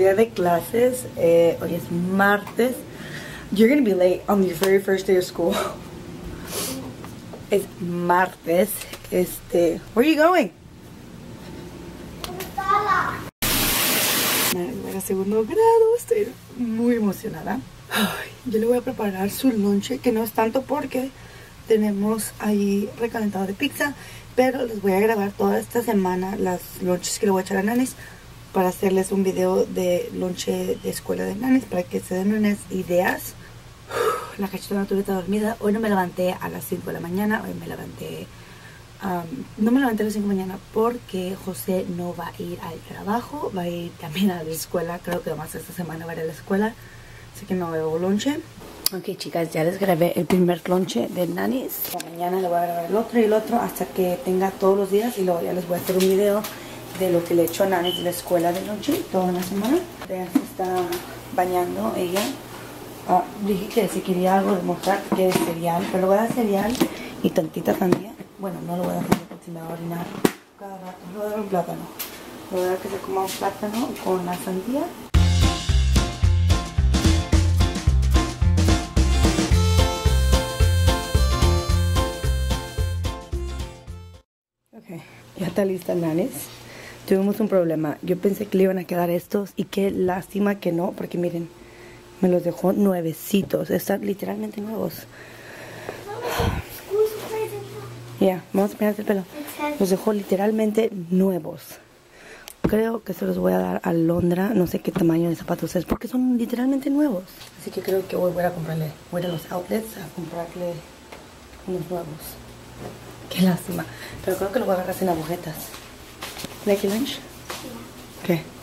día de clases. Eh, hoy es martes. You're gonna be late on your very first day of school. Es martes. Este, where are you going? a segundo grado, estoy muy emocionada. Yo le voy a preparar su lonche, que no es tanto porque tenemos ahí recalentado de pizza, pero les voy a grabar toda esta semana las lonches que le voy a echar a nanis para hacerles un video de lonche de escuela de nanis para que se den unas ideas la cachetona tuve está dormida. Hoy no me levanté a las 5 de la mañana, hoy me levanté... no me levanté a las 5 de la mañana porque José no va a ir al trabajo, va a ir también a la escuela, creo que más esta semana va a ir a la escuela, así que no veo lonche. Ok chicas, ya les grabé el primer lonche de Nanis. Mañana le voy a grabar el otro y el otro hasta que tenga todos los días y luego ya les voy a hacer un video de lo que le echo a Nanis de la escuela de lonche toda la semana. Ya se está bañando ella Ah, dije que si quería algo de mostrar que es cereal, pero le voy a dar cereal y tantita sandía. Bueno, no lo voy a dar porque si me va a orinar cada rato. Le voy a dar un plátano. Le voy a dar que se coma un plátano con la sandía. Ok, ya está lista Nanis. Tuvimos un problema. Yo pensé que le iban a quedar estos y qué lástima que no, porque miren, me los dejó nuevecitos. Están literalmente nuevos. Ya, vamos a peinarte el pelo. Los dejó literalmente nuevos. Creo que se los voy a dar a Londra. No sé qué tamaño de zapatos es porque son literalmente nuevos. Así que creo que hoy voy a comprarle. Voy a los outlets a comprarle unos nuevos. Qué lástima. Pero creo que lo voy a agarrar sin agujetas. Quer lunch, ok. Okay.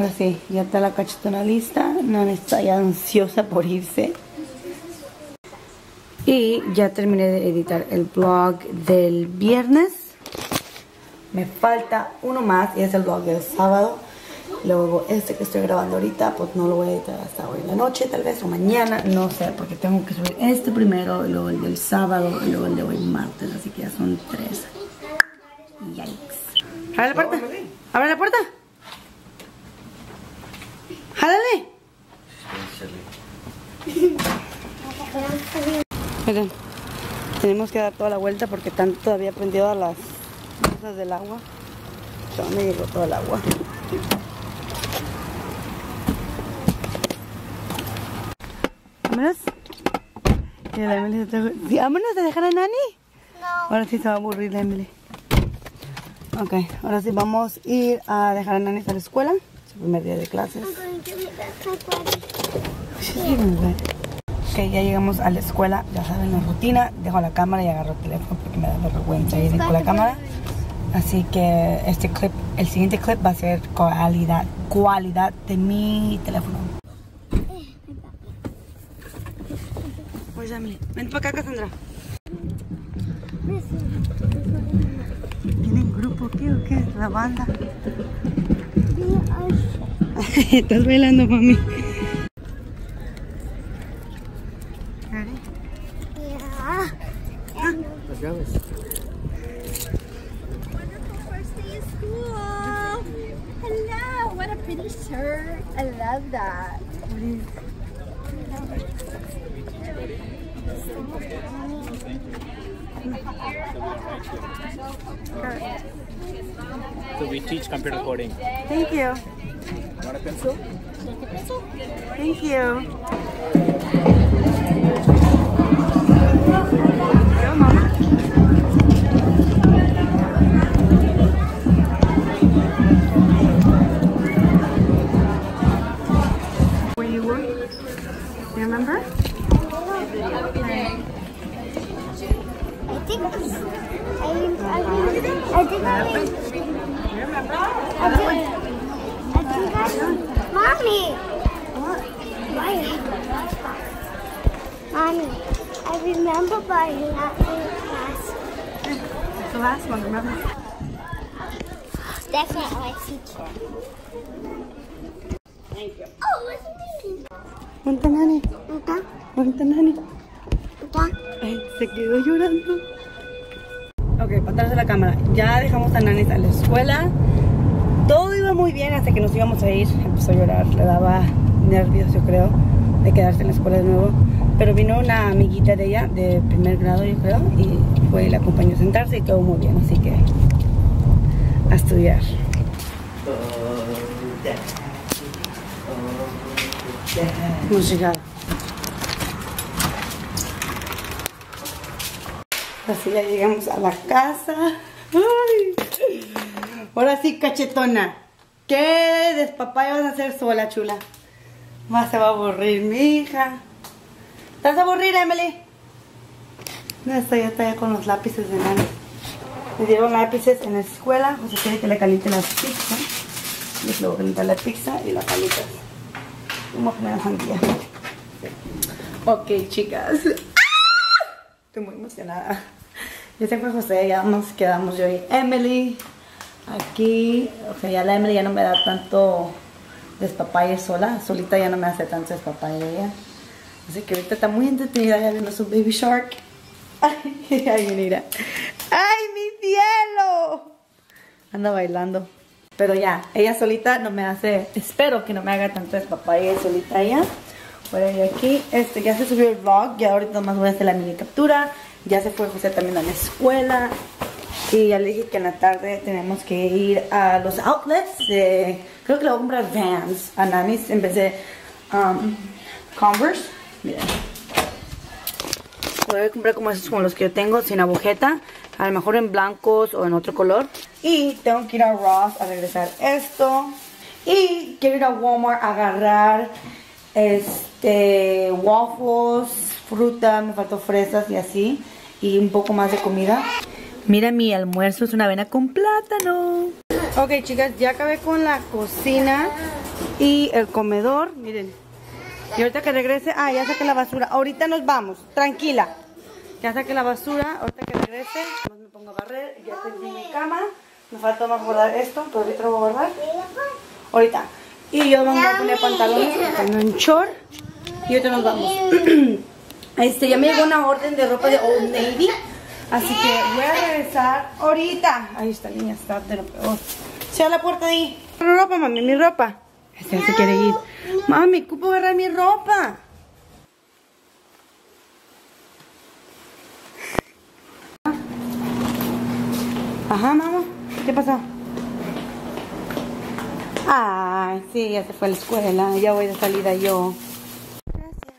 Ahora sí, ya está la cachetona lista. Nana está ya ansiosa por irse. Y ya terminé de editar el vlog del viernes. Me falta uno más y es el vlog del sábado. Luego este que estoy grabando ahorita, pues no lo voy a editar hasta hoy en la noche, tal vez, o mañana, no sé, porque tengo que subir este primero, y luego el del sábado, y luego el de hoy martes, así que ya son tres. Yikes. Abre la puerta. Abre la puerta. Miren, tenemos que dar toda la vuelta porque están todavía prendidas las cosas del agua. Ya me llegó todo el agua. Vámonos. Y la Emily se trajo- Sí, Vámonos a dejar a Nani. No. Ahora sí se va a aburrir la Emily. Ok, ahora sí vamos a ir a dejar a Nani a la escuela. Su primer día de clases. I'm going to ya llegamos a la escuela, ya saben la rutina, dejo la cámara y agarro el teléfono porque me da vergüenza ir con la cámara. Así que este clip, el siguiente clip va a ser cualidad, cualidad de mi teléfono. Where's Emily? Ven para acá, Cassandra. ¿Tienen grupo qué o qué? La banda. Estás bailando, mami. Le daba nervios, yo creo, de quedarse en la escuela de nuevo. Pero vino una amiguita de ella, de primer grado, yo creo, y fue y la acompañó a sentarse y todo muy bien. Así que a estudiar. Llegado. Así ya llegamos a la casa. Ay. Ahora sí, cachetona. ¿Qué despapaya vas a hacer sola, chula? Más se va a aburrir mi hija. ¿Estás aburrida, Emily? No, está ya está ya con los lápices de nana. Me dieron lápices en la escuela. José quiere que le caliente la pizza. Les a calentar la pizza y las palitas. Vamos a poner la sandía. Ok, chicas. Estoy muy emocionada. Ya se fue José, ya nos quedamos yo y Emily. Aquí, o sea, ya la Emily ya no me da tanto despapalle sola. Solita ya no me hace tanto despapalle ella. Así que ahorita está muy entretenida ya viendo su Baby Shark. Ay, mira. ¡Ay, mi cielo! Anda bailando. Pero ya, ella solita no me hace, espero que no me haga tanto despapalle solita ella. Voy a ir aquí, este, ya se subió el vlog, ya ahorita nomás voy a hacer la mini captura. Ya se fue José también a la escuela. Y ya le dije que en la tarde tenemos que ir a los outlets de, creo que le voy a comprar Vans a Nanis en vez de um, Converse. Miren. Voy a comprar como esos como los que yo tengo, sin agujeta. A lo mejor en blancos o en otro color. Y tengo que ir a Ross a regresar esto. Y quiero ir a Walmart a agarrar este waffles, fruta, me faltó fresas y así. Y un poco más de comida. Mira mi almuerzo, es una avena con plátano. Ok chicas, ya acabé con la cocina y el comedor. Miren. Y ahorita que regrese, ah, ya saqué la basura. Ahorita nos vamos, tranquila. Ya saqué la basura, ahorita que regrese, me pongo a barrer, ya tendí mi cama. Me falta más guardar esto, pero ahorita lo voy a guardar. Ahorita. Y yo vamos a poner pantalones, tengo un short. Y ahorita nos vamos. Este, ya me llegó una orden de ropa de Old Navy. Así que voy a regresar ahorita. Ahí está, niña, está de lo peor. Cierra la puerta ahí. Mi ropa, mami, mi ropa. Este se quiere ir. Mami, ¿cómo agarrar mi ropa? Ajá, mamá. ¿Qué pasó? Ay, sí, ya se fue a la escuela. Ya voy de salida yo. Gracias.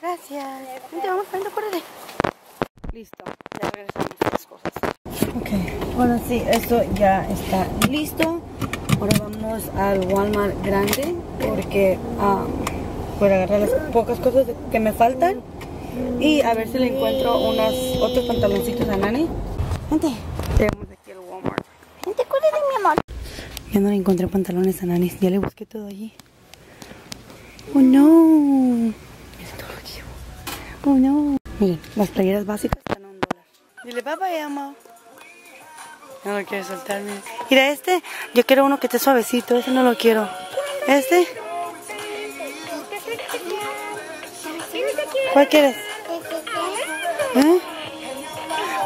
Gracias. Vente, vamos, vente, córrele. Listo. Ya regresamos las cosas. Ok. Bueno, sí, esto ya está listo. Ahora vamos al Walmart grande porque voy a agarrar las pocas cosas que me faltan y a ver si le encuentro unas otros pantaloncitos a Nani. Vente. Llegamos aquí al Walmart. Vente, córrele, mi amor. Ya no le encontré pantalones a Nani. Ya le busqué todo allí. Oh no. Oh no. Miren, las playeras básicas están a un dólar. Dile papá, llama. No lo quiere soltar, miren. Mira este, yo quiero uno que esté suavecito, ese no lo quiero. ¿Este? ¿Cuál quieres? ¿Eh?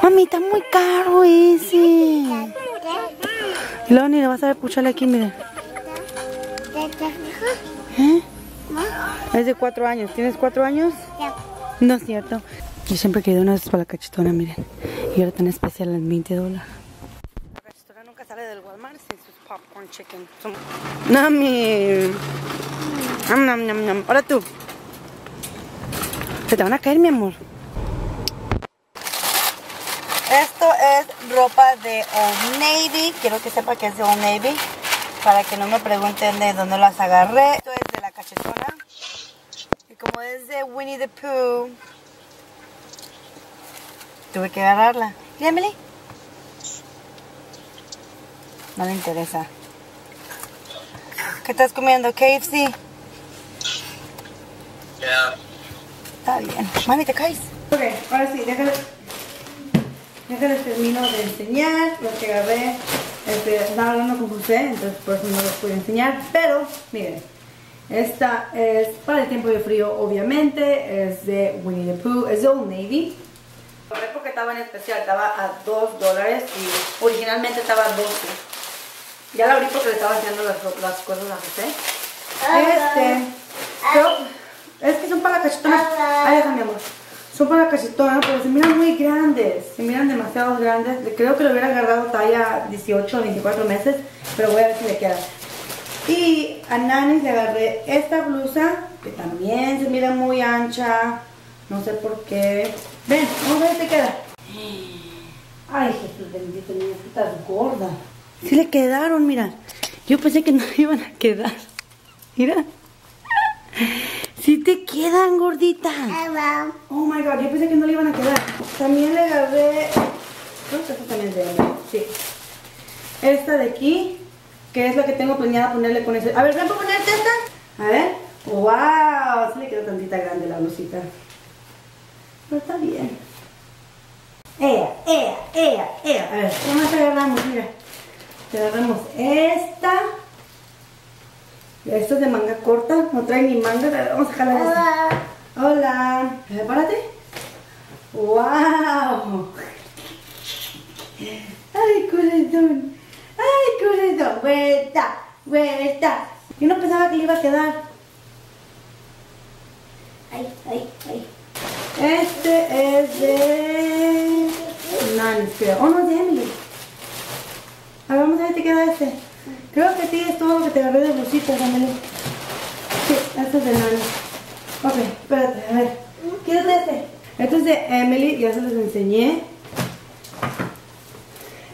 Mami, está muy caro ese. Luego ni le vas a ver pucharle aquí, mira. ¿Eh? Es de cuatro años. ¿Tienes cuatro años? No es cierto. Yo siempre querido una esas para la cachetona, miren. Y ahora tan especial en 20 dólares. La cachetona nunca sale del Walmart sin sus popcorn chicken. Son... ¡Nami! Nam, nam, nam, nam. Ahora tú. Se te van a caer, mi amor. Esto es ropa de Old Navy. Quiero que sepa que es de Old Navy. Para que no me pregunten de dónde las agarré. Esto es de la cachetona. Y como es de Winnie the Pooh, tuve que agarrarla. ¿Y Emily? No le interesa. ¿Qué estás comiendo? KFC. Está bien. Mami, te caes. Ok, ahora sí, déjale. Déjales termino de enseñar lo que agarré. Este, estaba hablando con José, entonces por eso no los pude enseñar. Pero, miren, esta es para el tiempo de frío, obviamente. Es de Winnie the Pooh, es de Old Navy. Porque estaba en especial, estaba a 2 dólares y originalmente estaba a 12. Ya la abrí porque le estaba haciendo las, las cosas a José. Este, es que son para la cachetona. Ay, déjame, amor. Son para la cachetona, pero se miran muy grandes. Se miran demasiado grandes. Creo que lo hubiera agarrado talla 18 o 24 meses, pero voy a ver si le queda. Y a Nani le agarré esta blusa, que también se mira muy ancha. No sé por qué. Ven, vamos a ver si te queda. Ay, Jesús bendito, niña, tú estás gorda. Sí le quedaron, mira. Yo pensé que no iban a quedar. Mira. Sí te quedan, gordita. Oh my god, yo pensé que no le iban a quedar. También le agarré. Creo que esta también de. Sí. Esta de aquí, que es la que tengo planeada ponerle con ese. A ver, ven para ponerte esta. A ver. Wow, sí le quedó tantita grande la blusita. Pero está bien. Ea, ea, ea, ea. A ver, ¿cómo te agarramos? Mira. Te agarramos esta. Esto es de manga corta, no trae ni manga, vamos a jalar esta. Hola. A ver, párate. ¡Wow! ¡Ay, corazón! ¡Ay, corazón! ¡Vuelta! ¡Vuelta! Yo no pensaba que le iba a quedar. ¡Ay, ay, ay! Este es de... Nani, creo. Oh, no, es de Emily. A ver, vamos a ver te queda este. Creo que sí es todo lo que te agarré de blusitas, Emily. Sí, este es de Nani. Ok, espérate, a ver. ¿Quieres de este? Este es de Emily, ya se los enseñé.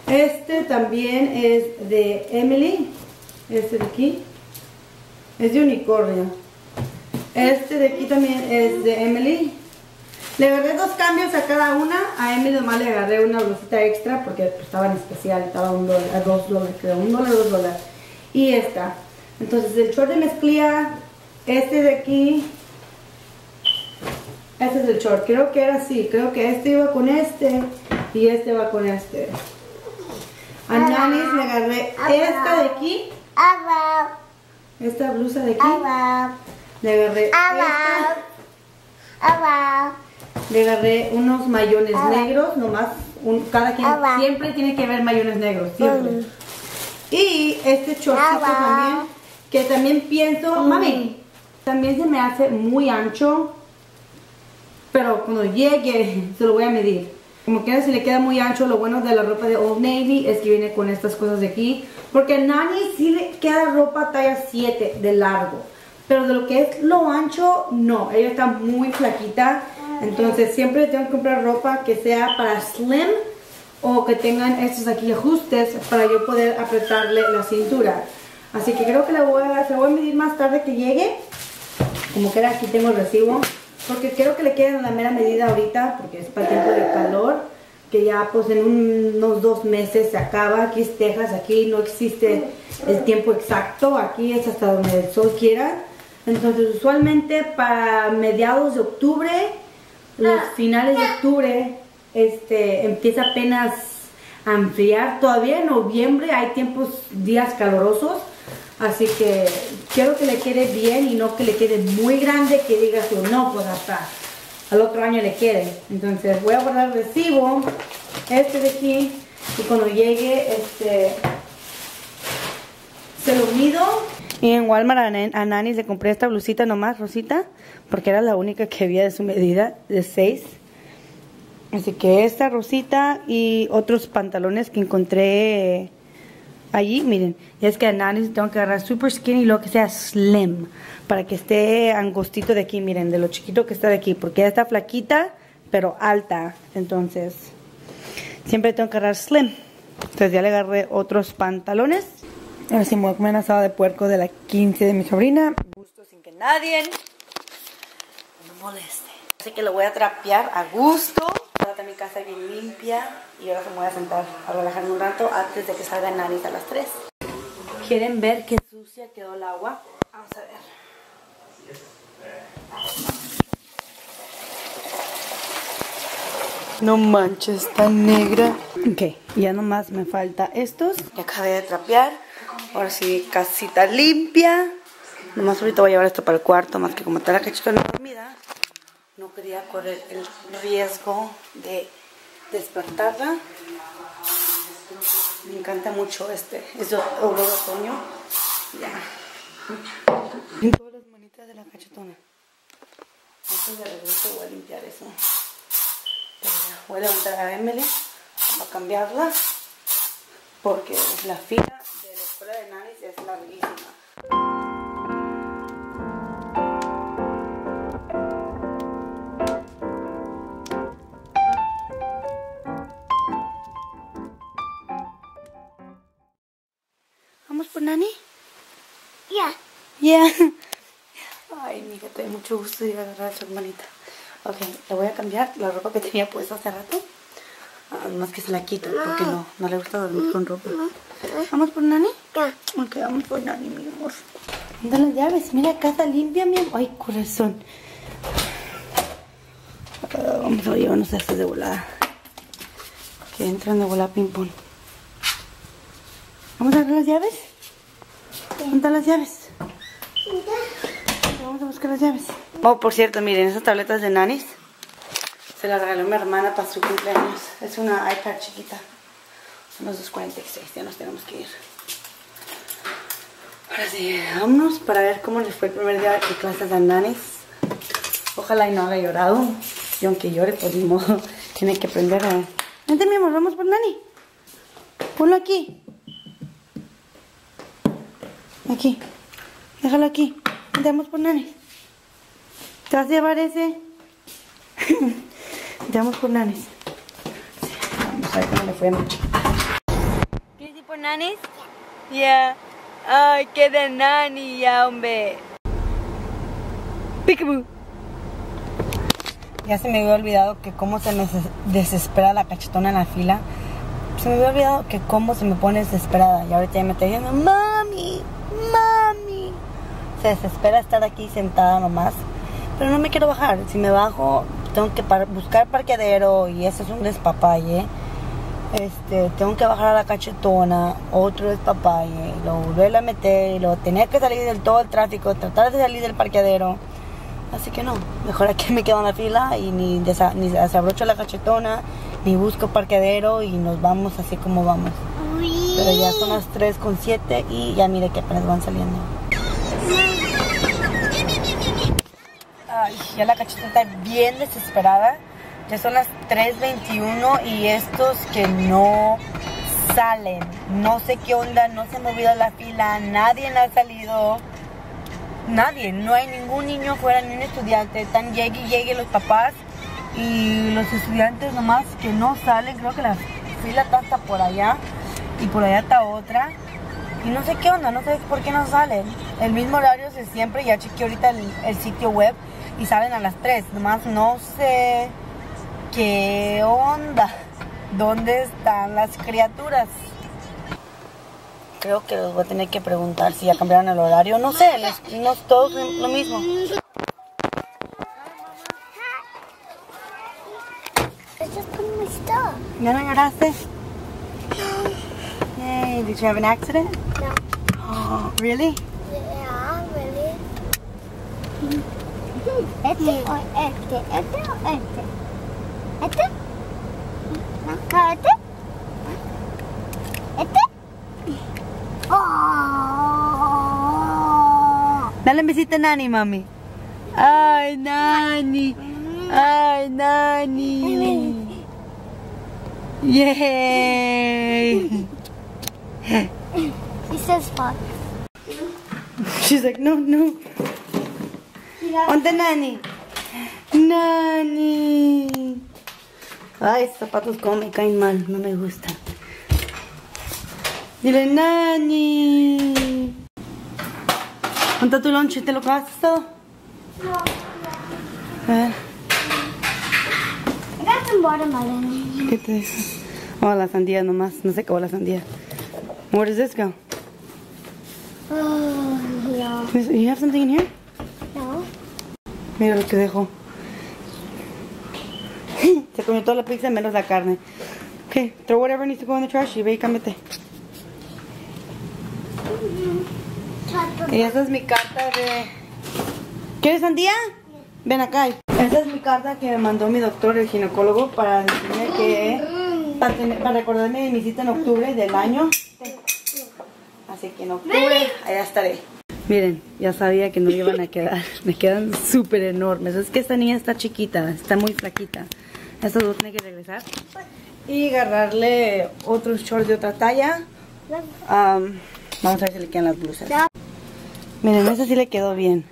Este también es de Emily. Este de aquí. Es de unicornio. Este de aquí también es de Emily. Le agarré dos cambios a cada una. A Emily nomás le agarré una blusita extra porque pues, estaba en especial. Estaba a un dólar, a dos dólares, creo. Un dólar, dos dólares. Y esta. Entonces el short de mezclilla, este de aquí. Este es el short. Creo que era así. Creo que este iba con este y este va con este. A Nanis le agarré esta de aquí. Esta blusa de aquí. Le agarré esta. Le agarré unos mayones negros, nomás, un, cada quien, siempre tiene que haber mayones negros, siempre. Y este chorcito también, que también pienso, mami, también se me hace muy ancho, pero cuando llegue se lo voy a medir. Como quiera se le queda muy ancho, lo bueno de la ropa de Old Navy es que viene con estas cosas de aquí. Porque a Nani sí le queda ropa talla 7 de largo. Pero de lo que es lo ancho, no. Ella está muy flaquita. Entonces siempre tengo que comprar ropa que sea para slim o que tengan estos aquí ajustes para yo poder apretarle la cintura. Así que creo que la voy a, se voy a medir más tarde que llegue. Como que aquí tengo el recibo. Porque creo que le queda la mera medida ahorita, porque es para tiempo de calor. Que ya pues en unos dos meses se acaba. Aquí es Texas, aquí no existe el tiempo exacto. Aquí es hasta donde el sol quiera. Entonces usualmente para mediados de octubre, los finales de octubre, este, empieza apenas a enfriar. Todavía en noviembre hay tiempos, días calurosos. Así que quiero que le quede bien y no que le quede muy grande que digas tú, no, pues hasta al otro año le quede. Entonces voy a guardar el recibo, este de aquí, y cuando llegue, este, se lo mido. Y en Walmart a, Nan- a Nani le compré esta blusita nomás, rosita, porque era la única que había de su medida, de 6. Así que esta rosita y otros pantalones que encontré allí, miren. Y es que a Nani tengo que agarrar super skinny luego que sea slim. Para que esté angostito de aquí, miren, de lo chiquito que está de aquí. Porque ella está flaquita, pero alta. Entonces, siempre tengo que agarrar slim. Entonces ya le agarré otros pantalones. Ahora sí me voy a comer asado de puerco de la 15 de mi sobrina. Gusto sin que nadie me moleste. Así que lo voy a trapear a gusto. Ahora está mi casa bien limpia. Y ahora me voy a sentar a relajarme un rato antes de que salga Nanis a las 3. ¿Quieren ver qué sucia quedó el agua? Vamos a ver. No manches, está negra. Ok, ya nomás me falta estos. Ya acabé de trapear. Ahora sí, casita limpia. Nomás ahorita voy a llevar esto para el cuarto, más que como está la cachita dormida. No quería correr el riesgo de despertarla. Me encanta mucho este, es olor de otoño. Ya. Todas las manitas de la cachetona. Antes de regreso voy a limpiar eso. Voy a levantar a Emily para cambiarla. Porque la fila de la escuela de Nanis es larguísima. ¿Vamos por Nani? Yeah. Yeah. Ay, mija, tengo mucho gusto de ir a agarrar a su hermanita. Ok, le voy a cambiar la ropa que tenía puesta hace rato. Ah, más que se la quito, porque no, no le gusta dormir con ropa. ¿Vamos por Nani? Ok, vamos por Nani, mi amor. ¿Dónde las llaves? Mira, casa limpia, mi amor. Ay, corazón. Vamos a llevarnos estos de volada. Que entran de volada ping pong. ¿Vamos a agarrar las llaves? ¿Dónde están las llaves? Vamos a buscar las llaves. Oh, por cierto, miren, esas tabletas de Nanis se las regaló mi hermana para su cumpleaños. Es una iPad chiquita. Son los 2.46, ya nos tenemos que ir. Sí, vámonos para ver cómo les fue el primer día de clases de Nanis. Ojalá y no haya llorado. Y aunque llore, pues ni modo. Tiene que aprender a... Vente, mi amor, vamos por Nani. Ponlo aquí. Aquí. Déjalo aquí. Vente, vamos por Nani. ¿Te vas a llevar ese? Vamos por Nanis. Vamos a ver cómo le fue. ¿Quieres ir por Nanis? Ya. Ay, qué de Nani ya, hombre. Peekaboo. Ya se me había olvidado que cómo se me des- desespera la cachetona en la fila. Se me había olvidado que cómo se me pone desesperada. Y ahorita ya me está diciendo, mami, mami. Se desespera estar aquí sentada nomás. Pero no me quiero bajar. Si me bajo, tengo que par- buscar parqueadero y eso es un despapalle. Este, tengo que bajar a la cachetona, otro despapalle, y luego volverla a meter, y luego tener que salir del todo el tráfico, tratar de salir del parqueadero. Así que no, mejor aquí me quedo en la fila y ni, desa- ni desabrocho la cachetona, ni busco parqueadero y nos vamos así como vamos. Pero ya son las 3 con 7 y ya mire que apenas van saliendo. Ay, ya la cachetona está bien desesperada. Ya son las 3.21 y estos que no salen. No sé qué onda, no se ha movido la fila, nadie ha salido. Nadie, no hay ningún niño afuera, ni un estudiante. Están llegue y llegue los papás y los estudiantes nomás que no salen. Creo que la fila está hasta por allá y por allá está otra. Y no sé qué onda, no sé por qué no salen. El mismo horario es siempre, ya chequeé ahorita el, el sitio web y salen a las 3. Nomás no sé ¿Qué onda? ¿Dónde están las criaturas? Creo que los voy a tener que preguntar si ya cambiaron el horario. No sé, no todos lo mismo. ¿Ya no lloraste? No. Yay, did you have an accident? No. Oh, really? Yeah, really. Este o este, este o este. ¿Este? ¿Acá este? ¿Este? ¡Oh! Dale un besito a Nani, mami. Ay, Nani. Ay, Nani. Yay. He says fuck. She's like, no, no. ¿Dónde Nani? Nani. Ay, estos zapatos como me caen mal, no me gustan. Dile, Nani. ¿Dónde está tu lonche? ¿Te lo todo? No. A ver, I got some watermelon. ¿qué te dice? Oh, la sandía nomás, no se acabó la sandía. Where does this go? Oh, no. You have something in here? No. Mira lo que dejó. Comió toda la pizza menos la carne. Okay, throw whatever needs to go in the trash y ve y cámbiate. Y esa es mi carta de... ¿Quieres sandía? Ven acá. Esa es mi carta que me mandó mi doctor, el ginecólogo, para decirme que... Para, tener- para recordarme de mi cita en octubre del año. Así que en octubre allá estaré. Miren, ya sabía que no iban a quedar. Me quedan súper enormes. Es que esta niña está chiquita, está muy flaquita. Estos dos tienen que regresar. Y agarrarle otros shorts de otra talla. Am, vamos a ver si le quedan las blusas. Miren, esa sí le quedó bien.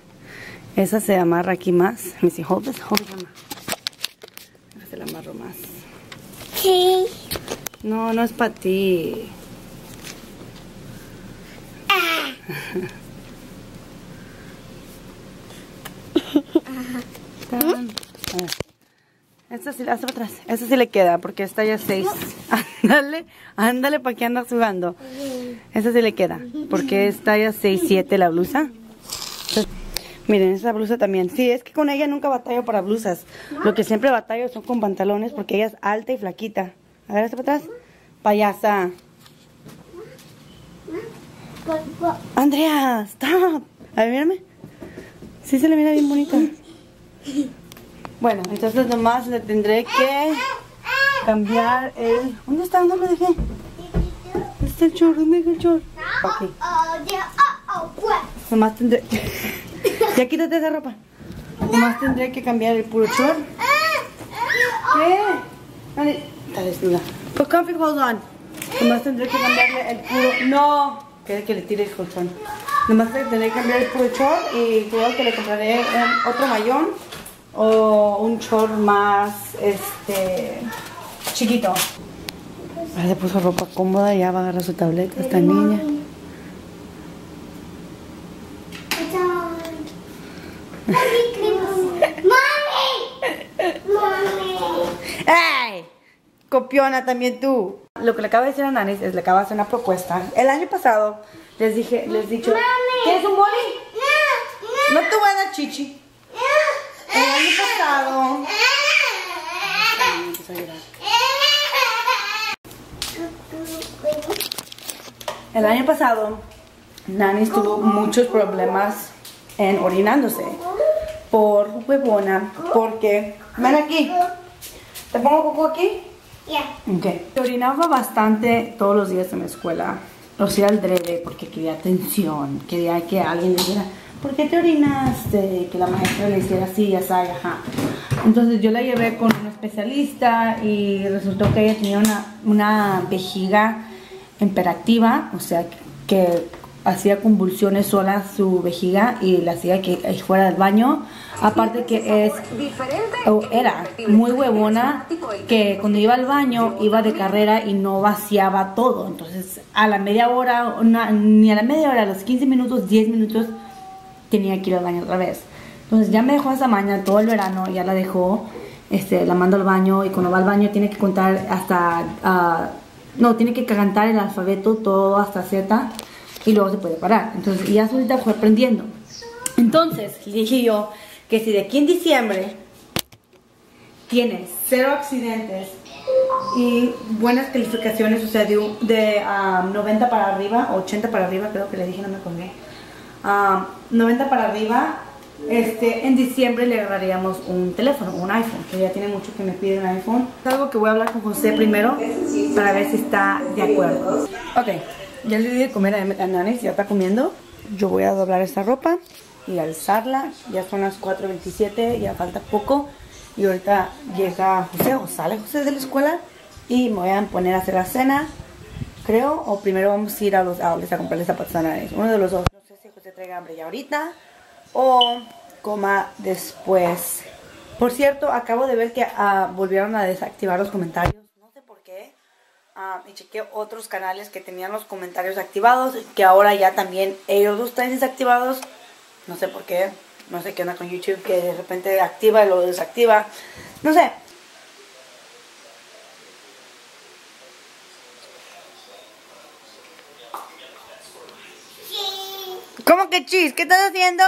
Esa se amarra aquí más. Me dice, hold this, hold mamá. Se la amarro más. Sí. No, no es para ti. Tan. A ver. Esta sí, atrás. Esta sí le queda porque esta ya es 6. Ándale, ándale, ¿para qué andas jugando? Esta sí le queda porque esta ya 6, 7 la blusa. Entonces, miren, esa blusa también. Sí, es que con ella nunca batallo para blusas. Lo que siempre batallo son con pantalones porque ella es alta y flaquita. A ver, hazla para atrás. Payasa. Andrea, stop. A ver, mírame. Sí se le mira bien bonita. Bueno, entonces nomás le tendré que cambiar el... ¿Dónde está? ¿Dónde lo dejé? ¿Dónde está el short? ¿Dónde dejé el oh, what? Nomás tendré... ya quítate esa ropa. Nomás tendré que cambiar el puro short. ¿Qué? Dale, está desnuda. Put comfy clothes on. Nomás tendré que cambiarle el puro... No. Quiere que le tire el colchón. Nomás tendré que cambiar el puro short y creo que le compraré otro mayón o un short más, este, chiquito. Ya se puso ropa cómoda, ya va a agarrar su tableta esta niña. ¡Ey! Copiona también tú. Lo que le acabo de decir a Nanis es le acabo de hacer una propuesta. El año pasado les dije, les dicho, ¿quieres un boli? No te voy a dar chichi. El año pasado. El año pasado, Nanis tuvo muchos problemas en orinándose por huevona, porque, ven aquí, ¿te pongo coco aquí? Yeah. Orinaba bastante todos los días en la escuela. Lo hacía al drede porque quería atención. Quería que alguien le dijera, ¿por qué te orinaste? Que la maestra le hiciera así, ya sabes, ajá. Entonces yo la llevé con un especialista y resultó que ella tenía una, una vejiga imperativa, o sea, que hacía convulsiones sola su vejiga y le hacía que fuera del baño. Aparte que es o era muy huevona que cuando iba al baño iba de carrera y no vaciaba todo. Entonces a la media hora, una- ni a la media hora, a los 15 minutos, 10 minutos tenía que ir al baño otra vez. Entonces ya me dejó esa maña todo el verano, ya la dejó, este, la mando al baño y cuando va al baño tiene que contar hasta, ah, no, tiene que cantar el alfabeto todo hasta Z y luego se puede parar. Entonces ya solita fue aprendiendo. Entonces dije yo que si de aquí en diciembre tiene cero accidentes y buenas calificaciones, o sea, de, de ah, 90 para arriba, 80 para arriba, creo que le dije, no me colgué. Ah, 90 para arriba, este, en diciembre le agarraríamos un teléfono, un iPhone, que ya tiene mucho que me pide un iPhone. Es algo que voy a hablar con José primero para ver si está de acuerdo. Ok, ya le di de comer a, Nanis, ya está comiendo. Yo voy a doblar esta ropa y alzarla. Ya son las 4.27, ya falta poco. Y ahorita llega José o sale José de la escuela y me voy a poner a hacer la cena, creo. O primero vamos a ir a los outlets a comprarle zapatos a Nanis. Uno de los dos. José traiga hambre ya ahorita o coma después. Por cierto, acabo de ver que ah, volvieron a desactivar los comentarios. No sé por qué. Ah, y chequeé otros canales que tenían los comentarios activados. Que ahora ya también ellos los están desactivados. No sé por qué. No sé qué onda con YouTube. Que de repente activa y lo desactiva. No sé. ¿Cómo que chis? ¿Qué estás haciendo?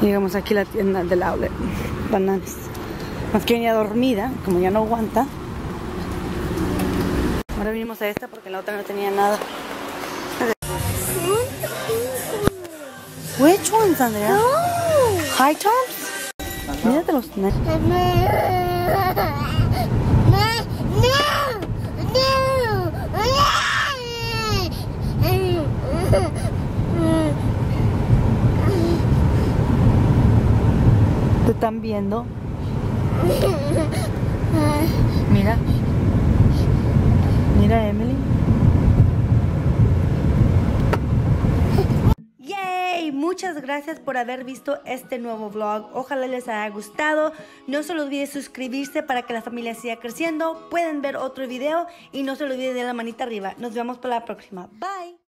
Llegamos aquí a la tienda del outlet. Bananas. Más que venía dormida, como ya no aguanta. Ahora vinimos a esta porque la otra no tenía nada. Which ones, Andrea? High tops? Mírate están viendo? Mira. Mira, Emily. ¡Yay! Muchas gracias por haber visto este nuevo vlog. Ojalá les haya gustado. No se les olvide suscribirse para que la familia siga creciendo. Pueden ver otro video y no se les olvide de la manita arriba. Nos vemos para la próxima. Bye.